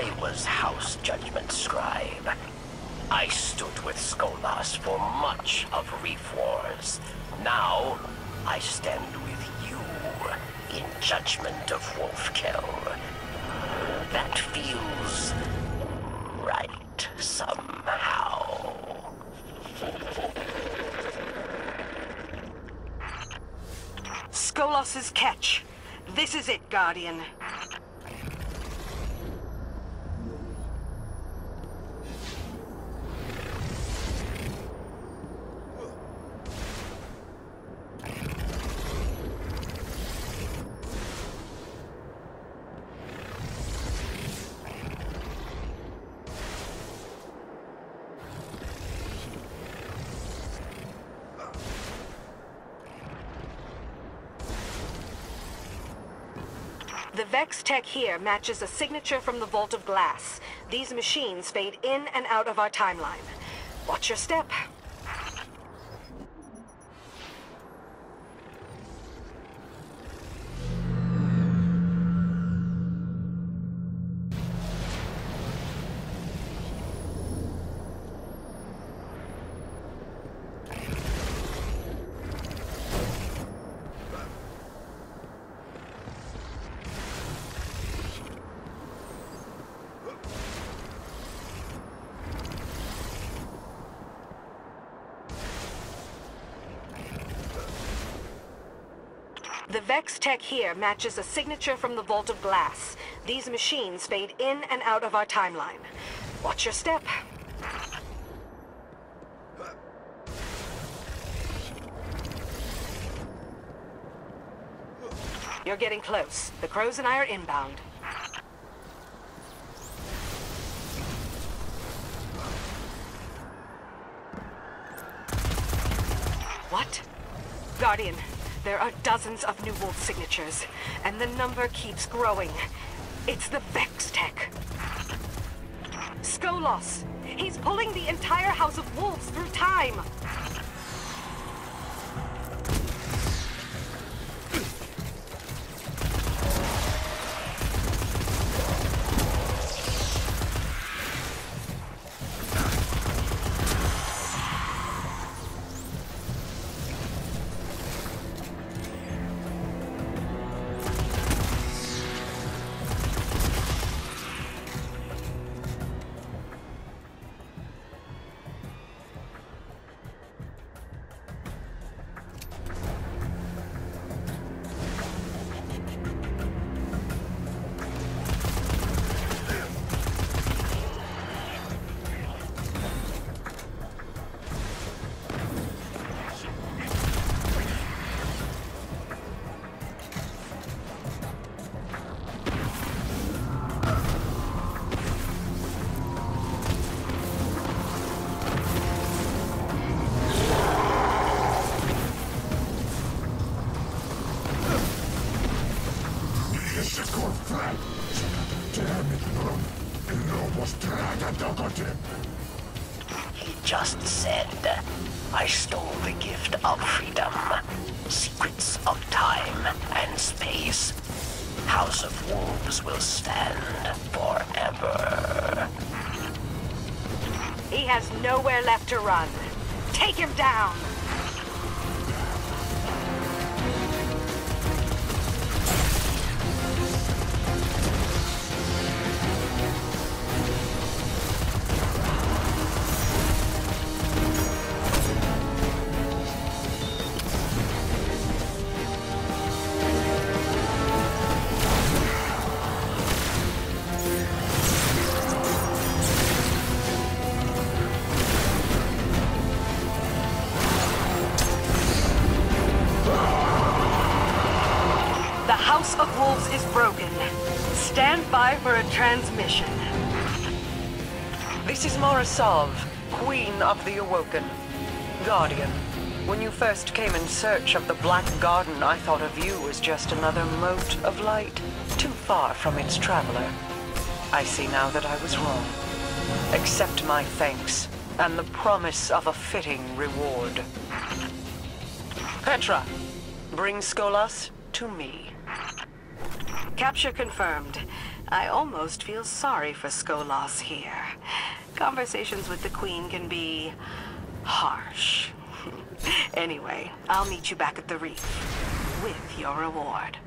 I was House Judgment Scribe. I stood with Skolas for much of Reef Wars. Now, I stand with you in Judgment of Wolfkill. That feels right somehow. Skolas' catch. This is it, Guardian. The Vex tech here matches a signature from the Vault of Glass. These machines fade in and out of our timeline. Watch your step. The Vex tech here matches a signature from the Vault of Glass. These machines fade in and out of our timeline. Watch your step. You're getting close. The crows and I are inbound. What? Guardian, there are dozens of New Wolf signatures, and the number keeps growing. It's the Vex tech. Skolas! He's pulling the entire House of Wolves through time! He just said, I stole the gift of freedom, secrets of time and space. House of Wolves will stand forever. He has nowhere left to run. Take him down! Transmission. This is Mara Sov, Queen of the Awoken. Guardian, when you first came in search of the Black Garden, I thought of you as just another mote of light, too far from its traveler. I see now that I was wrong. Accept my thanks, and the promise of a fitting reward. Petra, bring Skolas to me. Capture confirmed. I almost feel sorry for Skolas here. Conversations with the Queen can be... harsh. anyway, I'll meet you back at the reef. With your reward.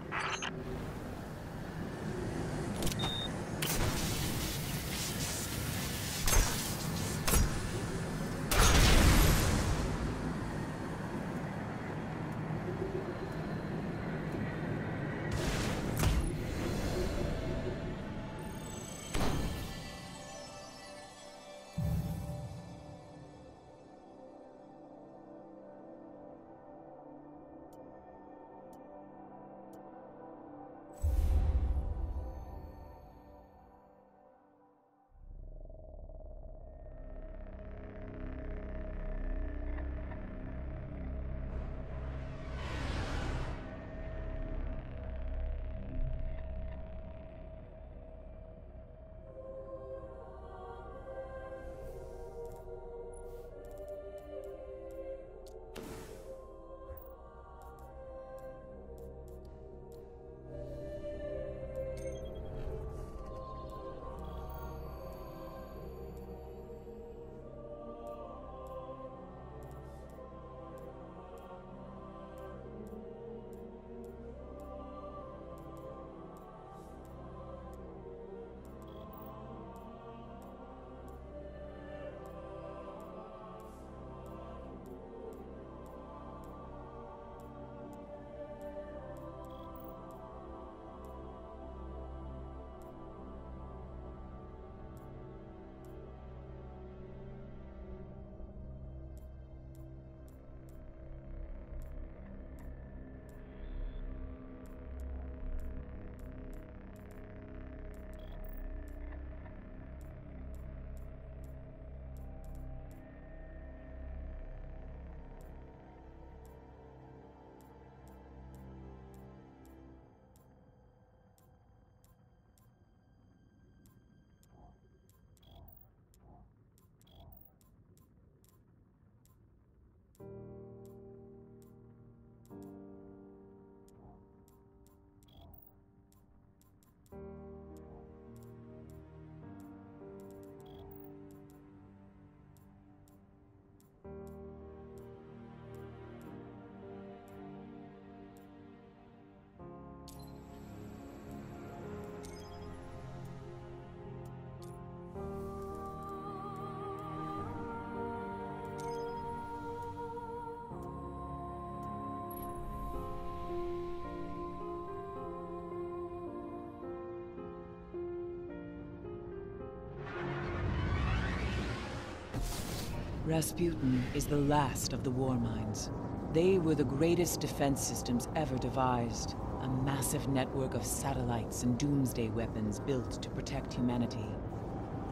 Rasputin is the last of the Warminds. They were the greatest defense systems ever devised. A massive network of satellites and doomsday weapons built to protect humanity.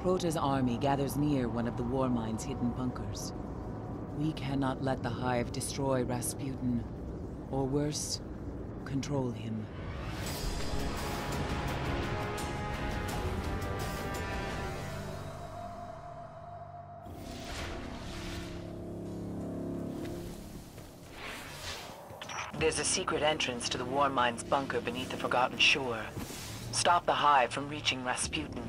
Crota's army gathers near one of the Warmind's hidden bunkers. We cannot let the Hive destroy Rasputin, or worse, control him. There's a secret entrance to the Warmind's bunker beneath the Forgotten Shore. Stop the Hive from reaching Rasputin.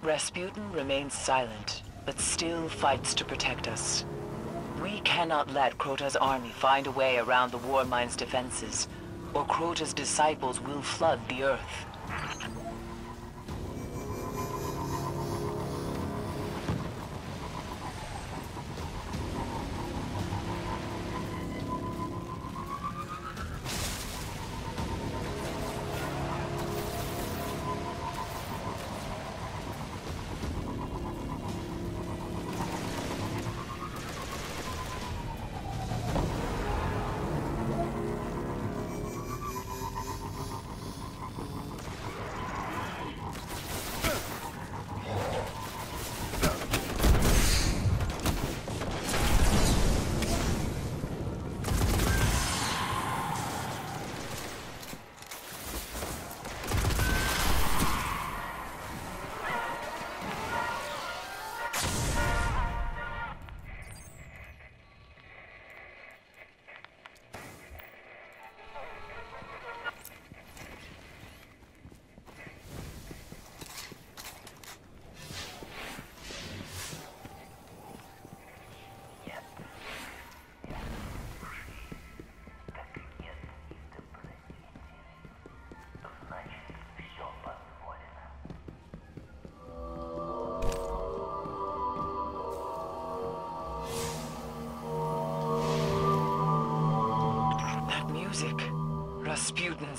Rasputin remains silent, but still fights to protect us. We cannot let Crota's army find a way around the Warmind's defenses, or Crota's disciples will flood the Earth.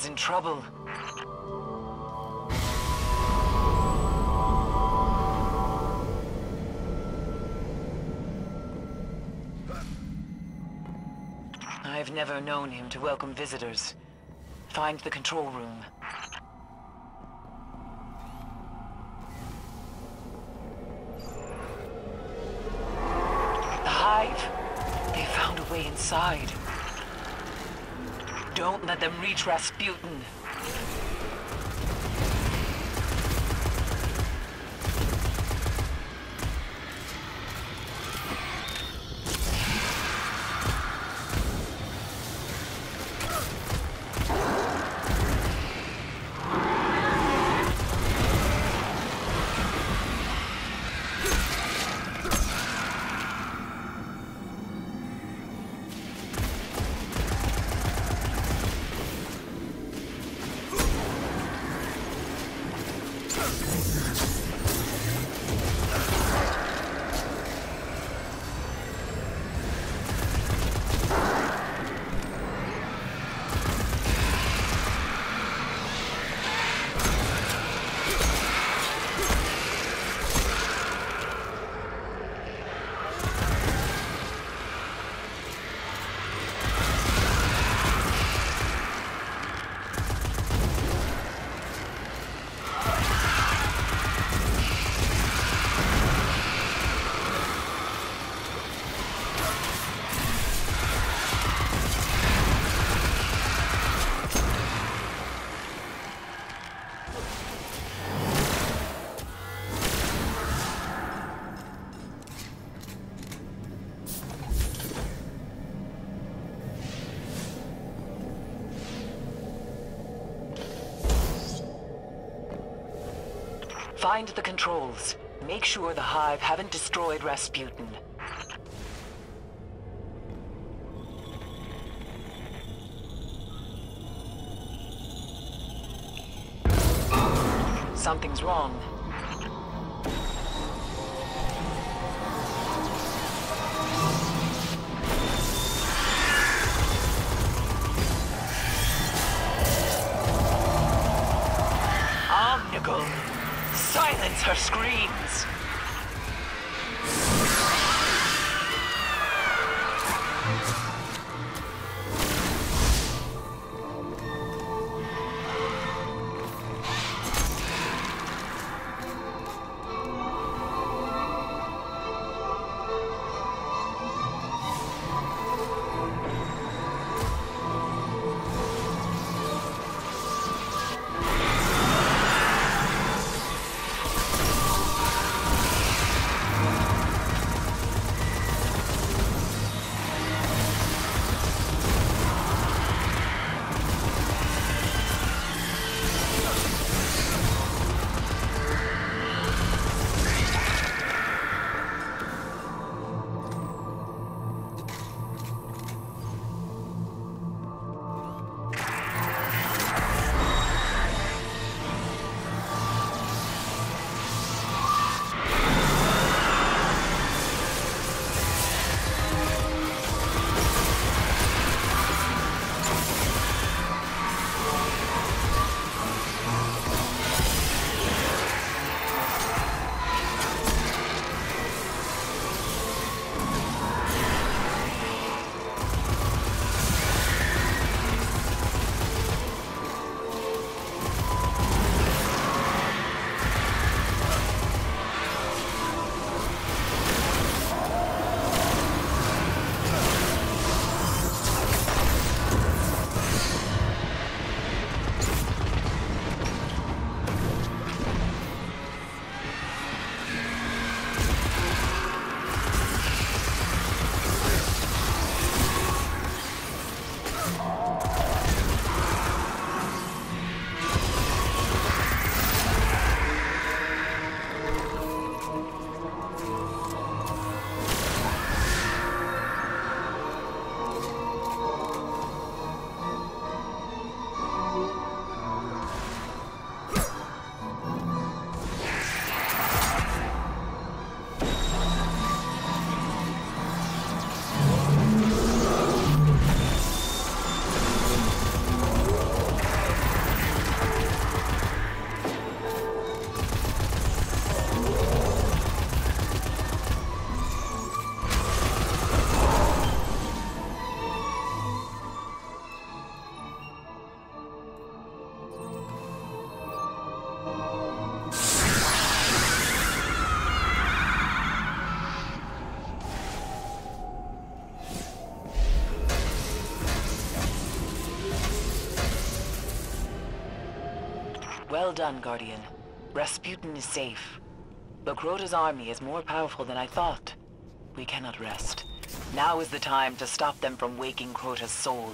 In trouble. I've never known him to welcome visitors. Find the control room. The Hive! They found a way inside. Don't let them reach Rasputin. Find the controls. Make sure the Hive haven't destroyed Rasputin. Something's wrong. Well done, Guardian. Rasputin is safe. But Crota's army is more powerful than I thought. We cannot rest. Now is the time to stop them from waking Crota's soul.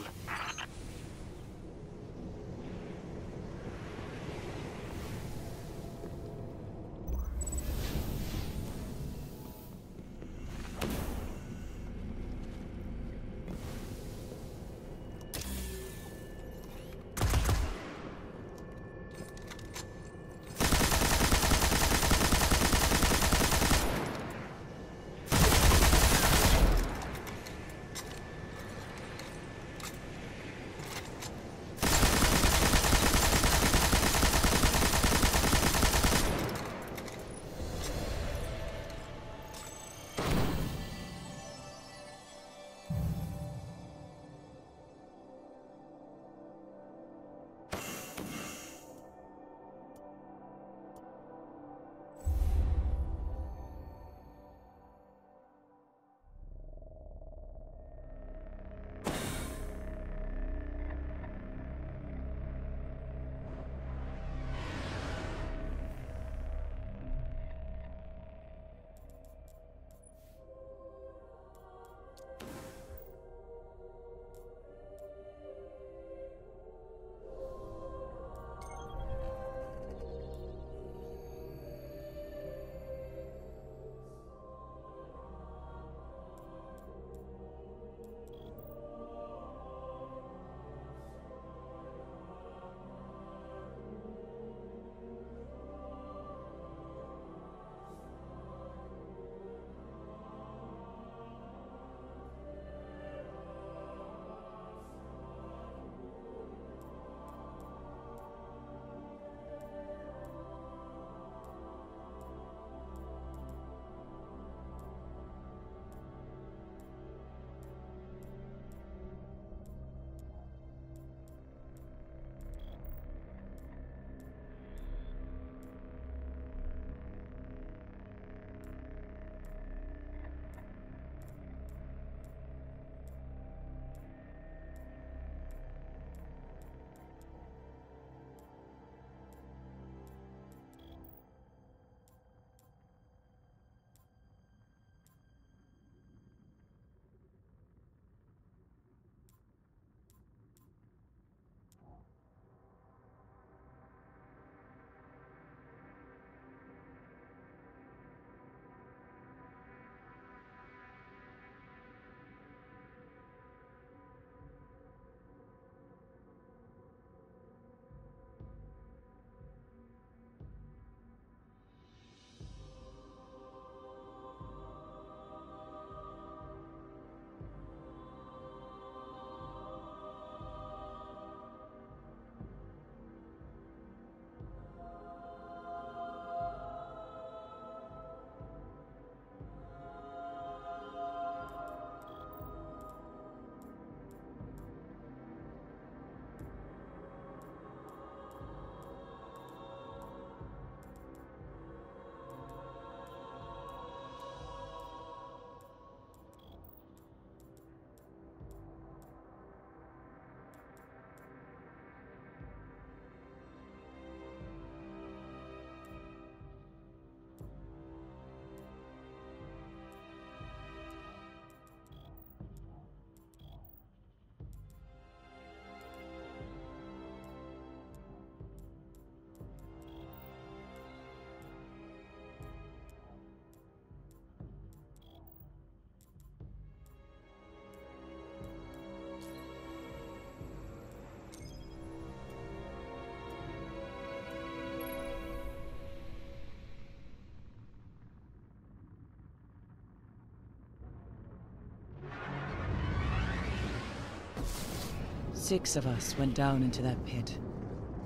Six of us went down into that pit.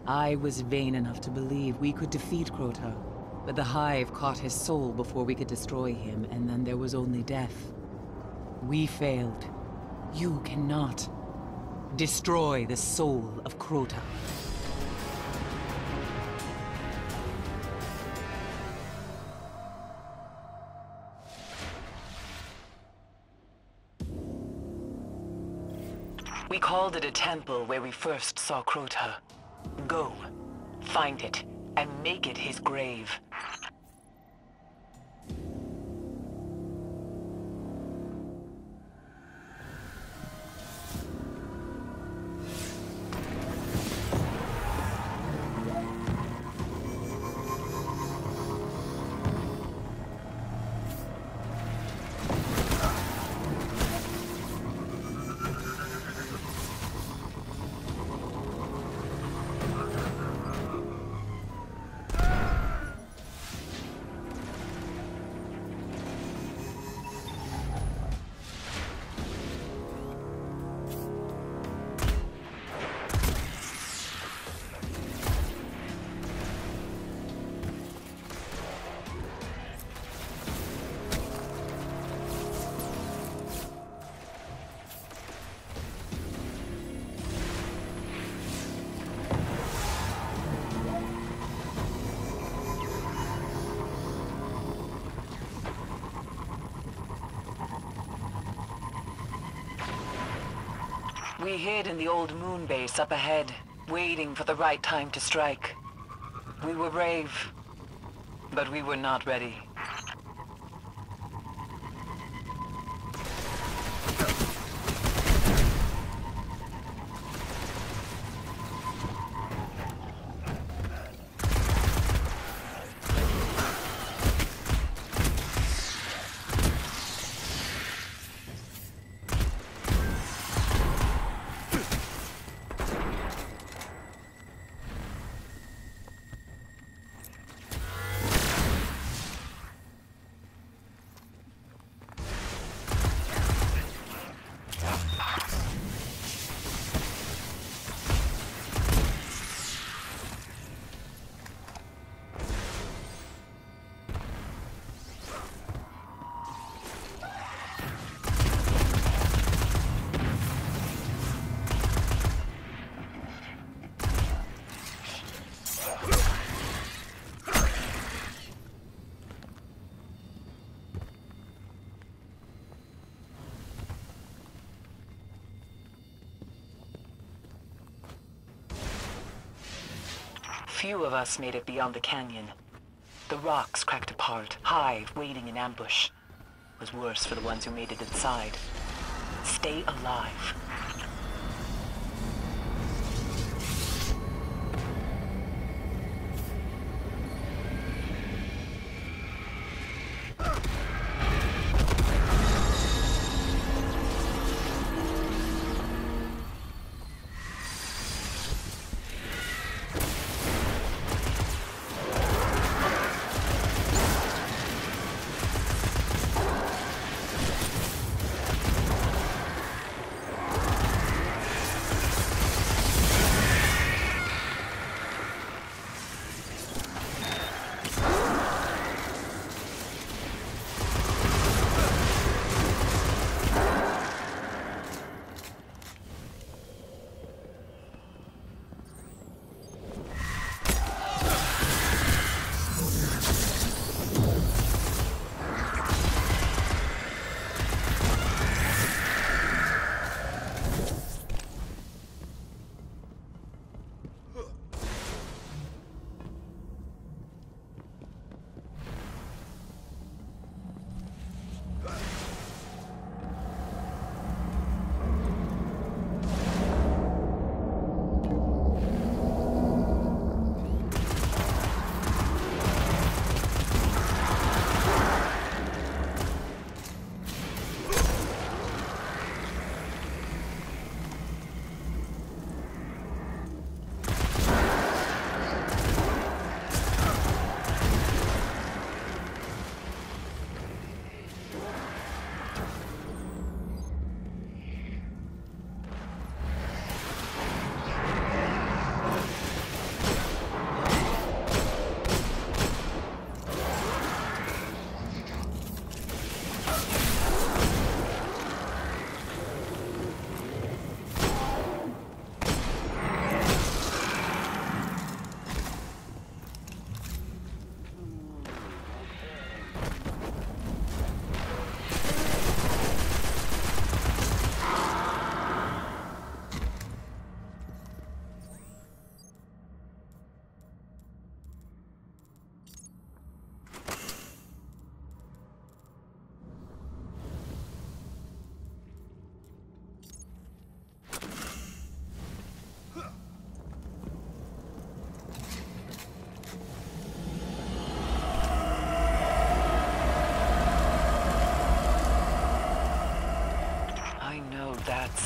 I was vain enough to believe we could defeat Crota, but the Hive caught his soul before we could destroy him, and then there was only death. We failed. You cannot destroy the soul of Crota. Called it a temple where we first saw Crota. Go. Find it, and make it his grave. We hid in the old moon base up ahead, waiting for the right time to strike. We were brave, but we were not ready. Few of us made it beyond the canyon. The rocks cracked apart, Hive waiting in ambush. It was worse for the ones who made it inside. Stay alive.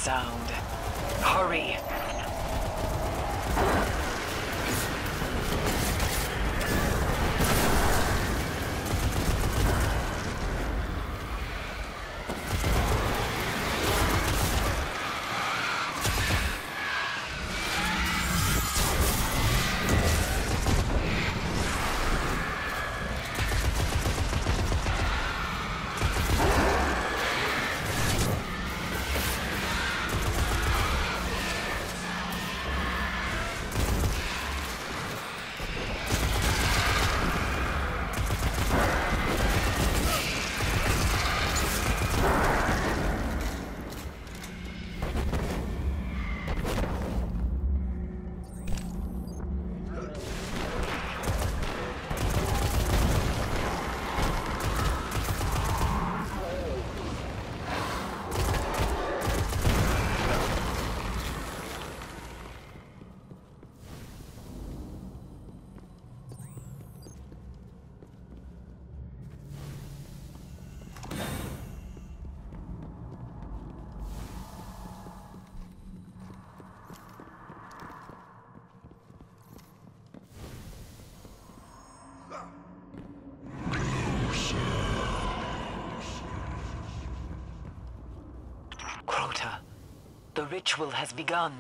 Sound. Hurry! Ritual has begun.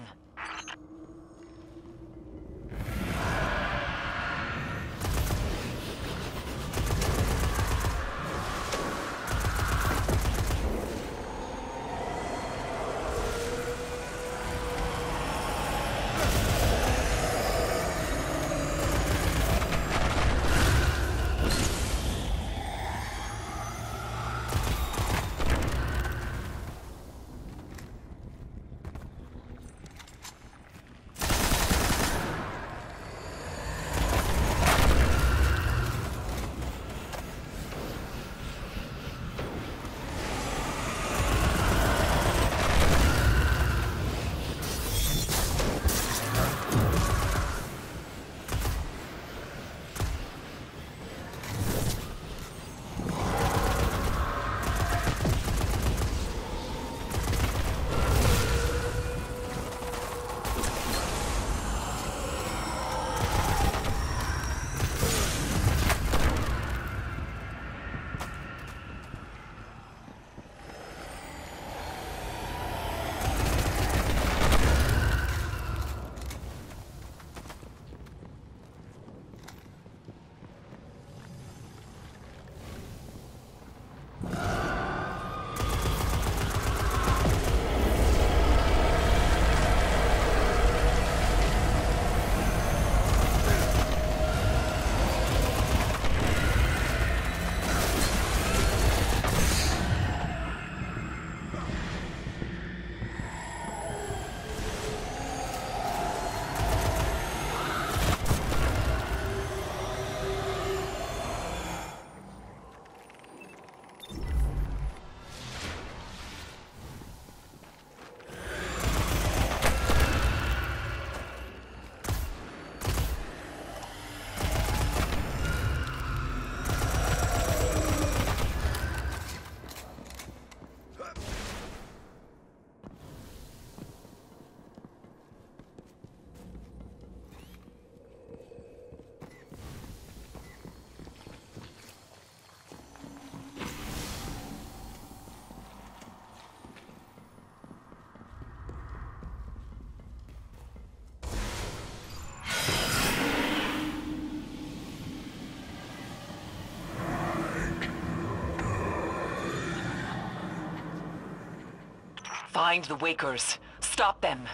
Find the Wakers. Stop them.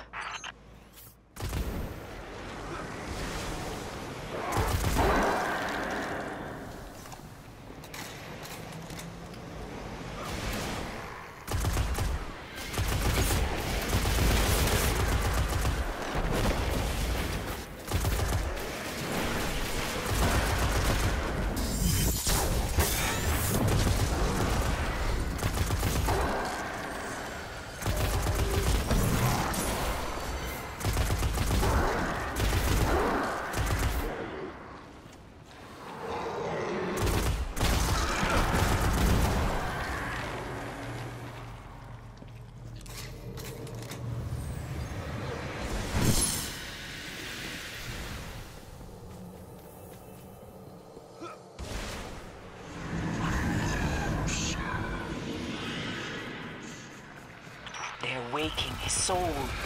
Soul.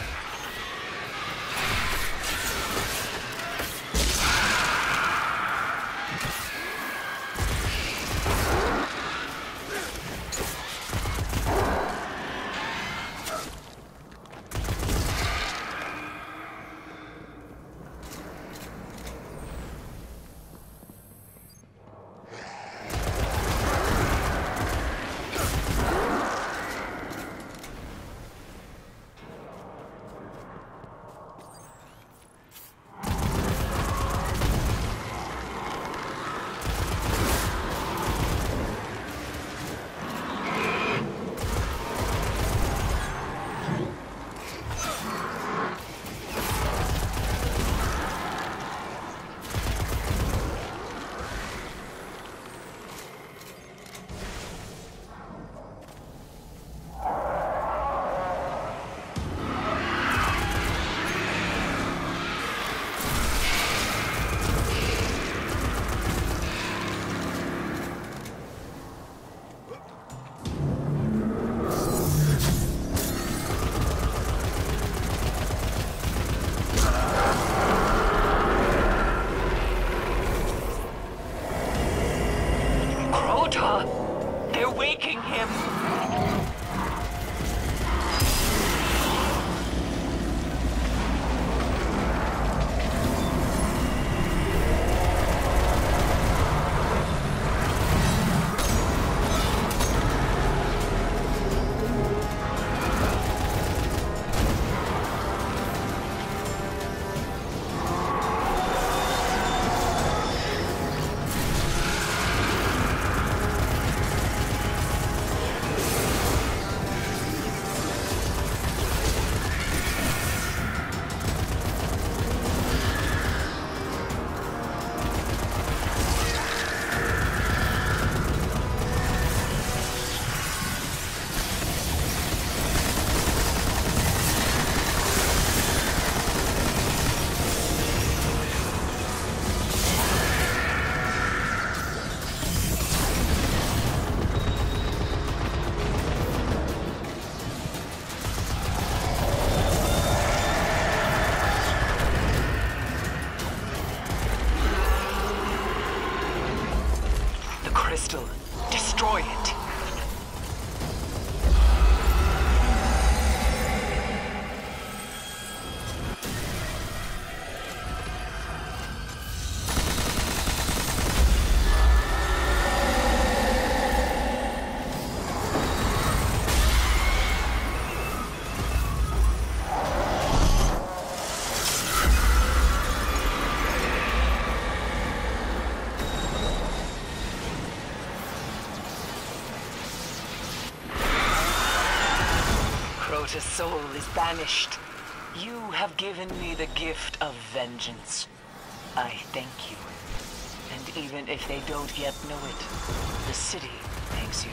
Crota's soul is banished. You have given me the gift of vengeance. I thank you. And even if they don't yet know it, the city thanks you.